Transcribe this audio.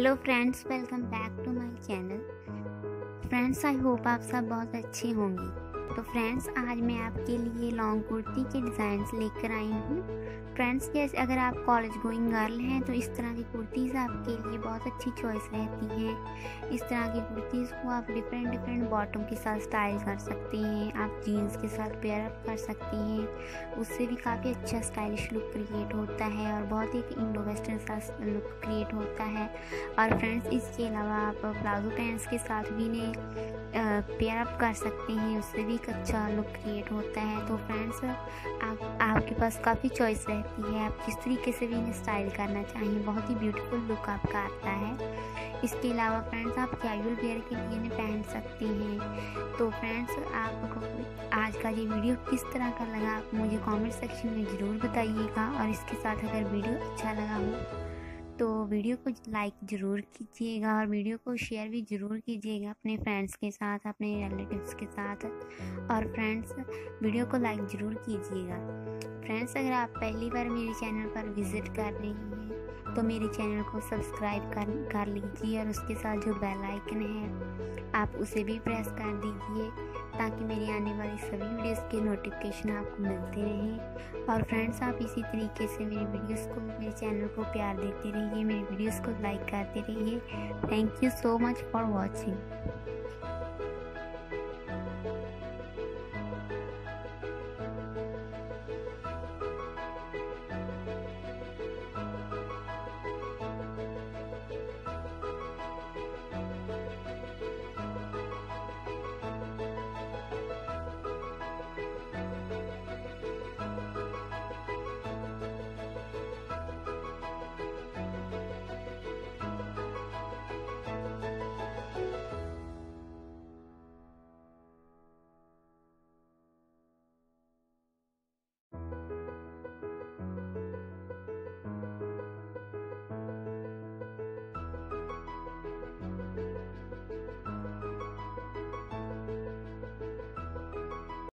Hello friends welcome back to my channel friends I hope आप सब बहुत अच्छे होंगे। तो फ्रेंड्स आज मैं आपके लिए लॉन्ग कुर्ती के डिज़ाइंस लेकर आई हूँ। फ्रेंड्स जैसे अगर आप कॉलेज गोइंग गर्ल हैं तो इस तरह की कुर्तीज़ आपके लिए बहुत अच्छी चॉइस रहती हैं। इस तरह की कुर्तीज़ को आप डिफरेंट डिफरेंट बॉटम के साथ स्टाइल कर सकते हैं, आप जीन्स के साथ पेयर अप कर सकते हैं। उससे भी काफ़ी अच्छा स्टाइलिश लुक क्रिएट होता है और बहुत ही इंडो वेस्टर्न सा लुक क्रिएट होता है। और फ्रेंड्स इसके अलावा आप प्लाजो पैंट्स के साथ भी ने पेयर अप कर सकते हैं। उससे भी एक अच्छा लुक क्रिएट होता है तो फ्रेंड्स आप, आपके पास काफ़ी चॉइस रहती है। आप किस तरीके से भी इन्हें स्टाइल करना चाहिए बहुत ही ब्यूटीफुल लुक आपका आता है। इसके अलावा फ्रेंड्स आप कैजुअल वेयर के लिए इन्हें पहन सकते हैं। तो फ्रेंड्स आपको आज का ये वीडियो किस तरह का लगा, आप मुझे कमेंट सेक्शन में ज़रूर बताइएगा। और इसके साथ अगर वीडियो अच्छा लगा हो तो वीडियो को लाइक ज़रूर कीजिएगा और वीडियो को शेयर भी ज़रूर कीजिएगा अपने फ्रेंड्स के साथ, अपने रिलेटिव्स के साथ और फ्रेंड्स, वीडियो को लाइक ज़रूर कीजिएगा। फ्रेंड्स अगर आप पहली बार मेरे चैनल पर विज़िट कर रही हैं तो मेरे चैनल को सब्सक्राइब कर कर लीजिए और उसके साथ जो बेल आइकन है, आप उसे भी प्रेस कर दीजिए, ताकि मेरी आने वाली सभी वीडियोस के नोटिफिकेशन आपको मिलते रहें। और फ्रेंड्स आप इसी तरीके से मेरी वीडियोस को, मेरे चैनल को प्यार देते रहिए, मेरी वीडियोस को लाइक करते रहिए। Thank you so much for watching